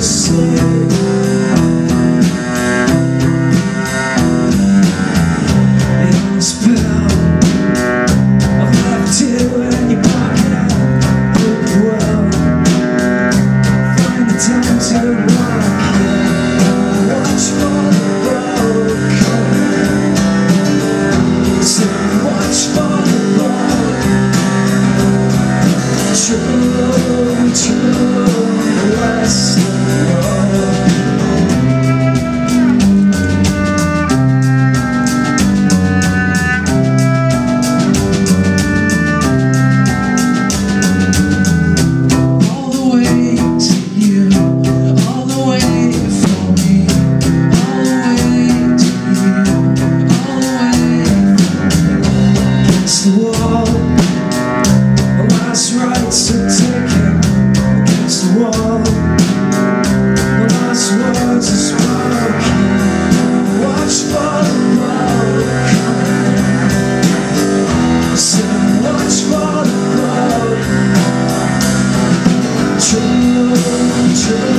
say against the wall. The last rites are taken against the wall. The last words are spoken. Watch for the road coming. Say, watch for the road. True, true.